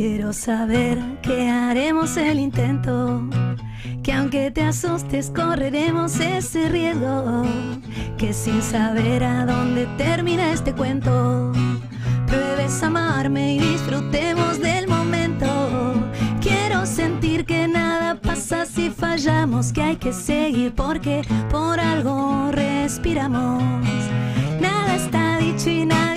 Quiero saber que haremos el intento, que aunque te asustes correremos ese riesgo, que sin saber a dónde termina este cuento, pruebes amarme y disfrutemos del momento. Quiero sentir que nada pasa si fallamos, que hay que seguir porque por algo respiramos. Nada está dicho y nadie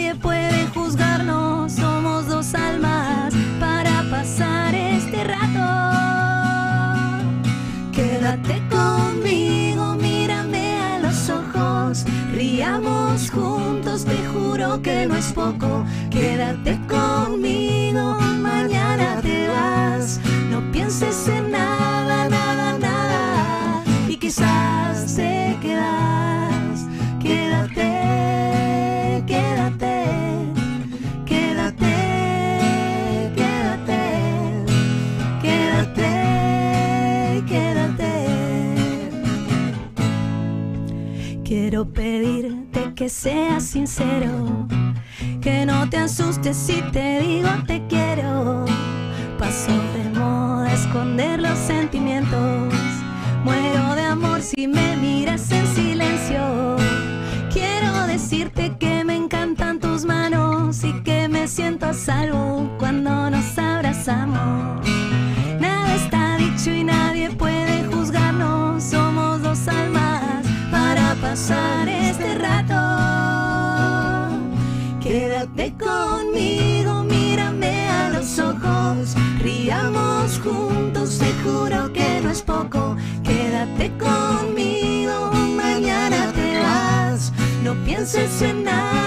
ojos, riamos juntos, te juro que no es poco. Quédate conmigo, mañana te vas, no pienses en Quiero pedirte que seas sincero, que no te asustes si te digo te quiero. Paso de moda esconder los sentimientos, muero de amor si me miras en silencio. Quiero decirte que me encantan tus manos y que me siento a salvo cuando nos abrazamos. Nada está dicho y nadie puede pasar este rato. Quédate conmigo, mírame a los ojos. Riamos juntos, te juro que no es poco. Quédate conmigo, mañana te vas. No pienses en nada,